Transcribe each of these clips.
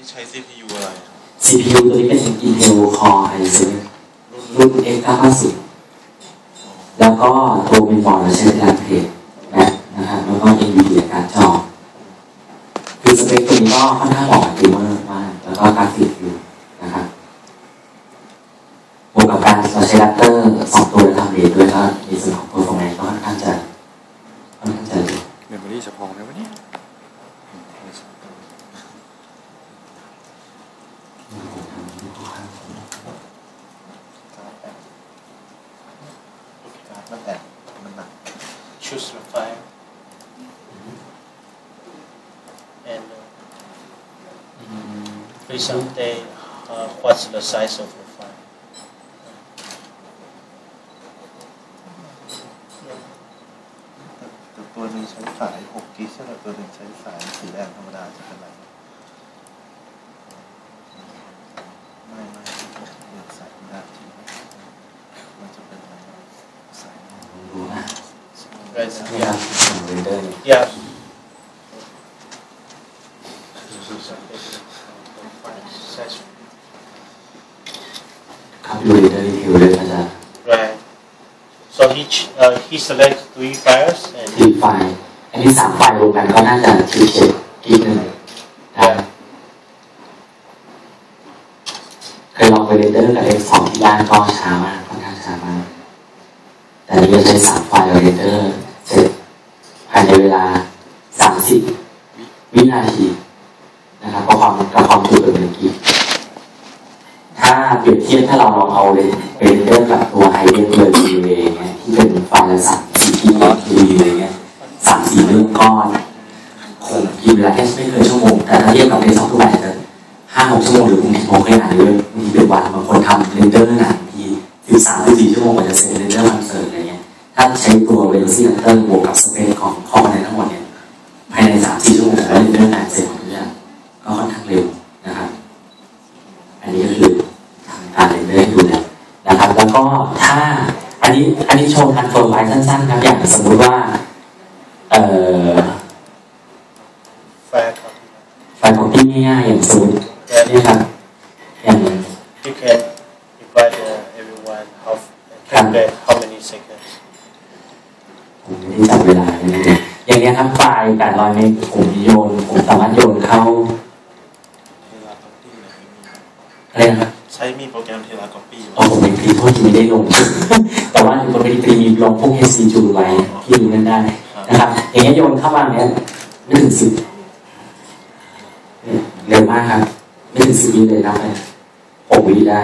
นี่ใช้ CPU อะไร CPU ตัวนี้เป็น Intel Core i7 รุ่น X950 แล้วก็ตัวเมนบอร์ดเราใช้เป็น Radeon แบ็คนะครับแล้วก็ NVIDIA การ์ดจอคือสเปคตัวนี้ก็ค่อนข้างเหมาะกับเกมเมอร์มากแล้วก็กราฟิกอยู่นะครับบวกกับการเราใช้ Raptor สองตัวในทำ RAID ด้วยก็ในส่วนของ performance ก็ค่อนข้างจะค่อนข้างจะดีเมมโมรี่เฉพาะไหมวะเนี่ย มันแต่มันหนัก choose the file and uh, please update uh, what's the size of the file. แต่ตัวหนึงใช้สาย6กิกใช่ไหมตัวหนึงใช้สายสีแดงธรรมดาจะเป็นไรไม่ไม่เลือกสายธรรมดาจริงมันจะเป็นอะไรสาย ดูนะ Right. นี่ครับ Yeah. ของเรนเดอร์เนี่ย Yeah. ครับดูเรนเดอร์ดีเทลเลยก็จะ Right. So he ch- uh, he selects three files and ทีไฟล์อันนี้สามไฟล์รวมกันก็น่าจะทีเจ็ด gig หนึ่งนะครับเคยลองไป render กับ X2 ที่บ้านก็ช้ามากค่อนข้างช้ามากแต่อันนี้จะใช้สามไฟล์ render เสร็จภาย ในเวลาสามสิบวินาทีนะครับกับความกับความจุเป็นหนึ่ง gigถ้าเปรียบเทียบถ้าเราลองเอาเรนเรนเดอร์กับตัวไฮเดนเบอร์ดีเเนี่ยที่เป็นไฟล์ละสามสี่กิกทีอะไรเงี้ยสามสี่เรื่องก้อนคงกินเวลาแค่ไม่เกินชั่วโมง แต่ถ้าเทียบกับในสองตัวแบบจะห้าหกชั่วโมงหรือบางทีผมเคยอ่านเลยบางทีเป็นวันบางคนทำเรนเดอร์หนังทีสิบสามสิบสี่ชั่วโมงกว่าจะเสร็จเรนเดอร์วันเสร์อะไรเงี้ยถ้าใช้ตัวเวลซี่เลนเตอร์บวกกับสเปคของข้อ render งานเสร็จหมดทุกอย่างก็ค่อนข้างเร็วนะครับ อันนี้ก็คือทำการ render ให้ดูแล้วนะครับ แล้วก็ถ้าอันนี้อันนี้โชว์การโยนไฟล์สั้นๆครับอย่างสมมุติว่า เอ่อ file copy. ไฟล์ของที่ง่ายๆอย่างสมมติเนี่ยครับอย่าง You can divide uh, everyone how calculate how many seconds. ผมไม่ได้จับเวลาเลยนะอย่างเนี้ยครับไฟล์800เมกผมโยนผม สามารถโยนเข้าเทราคอปปี้เนี่ยไม่มีอะไรนะครับใช้มีโปรแกรมเทราคอปปี้โอ้ผมเป็นพรีโทษที่ไม่ได้ลง แต่ว่าอยู่บนเป็นพรีมีลงพวก SC จูไว้ที่ดูนั่นได้นะครับอย่างเงี้ยโยนเข้ามาเนี้ยไม่ถึงสิบเร็วมากครับไม่ถึงสิบวิเลยนับไปหกวิได้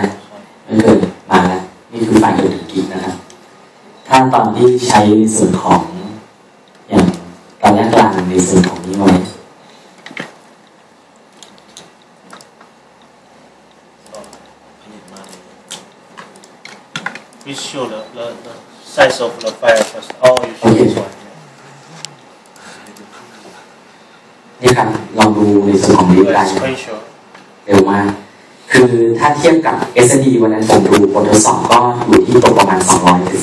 ไม่เกินมาแล้วนี่คือฝ่ายเกินถึงกิกนะครับ ถ้าตอนที่ใช้ในส่วนของอย่างตอนแรกกลางในส่วนของนี้ไว้ ผลิตมาเลย Please show the, the, the size of the file first. Oh, you show this one. นี่ครับลองดูในส่วนของรี Yeah. ไล Uh, น์ screenshot. เร็วมากคือถ้าเทียบกับ SSD วันนั้นผมดูบนทดสอบก็อยู่ที่ตกประมาณ 200ถึง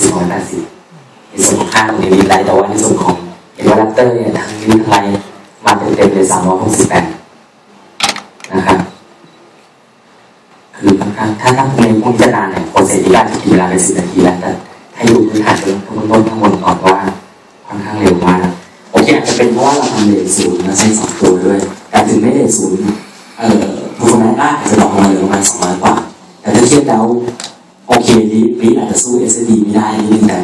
480ในส่วนของค่าของรีไลน์แต่ว่าในส่วนของ VelociRaptor เนี่ยทั้งรีไลน์มาเต็มๆเลย368 นะครับ คือค่อนข้าง ถ้าถ้าในพวกนี้จะนานเนี่ย process ที่การจะกินเวลาเป็นสิบนาทีแล้วแต่ให้ดูพื้นฐานเบื้องต้นข้างบนก่อนว่าค่อนข้างเร็วมากโอเคอาจจะเป็นเพราะว่าเราทำ RAID ศูนย์และใช้สองตัวด้วย แต่ถึงไม่เลทศูนย์เอ่อ performance ได้อาจจะบอกลงมาเหลือประมาณสองร้อยกว่า แต่ถ้าเทียบแล้วโอเคดีปีอาจจะสู้เอสดีไม่ได้นิดนึงแต่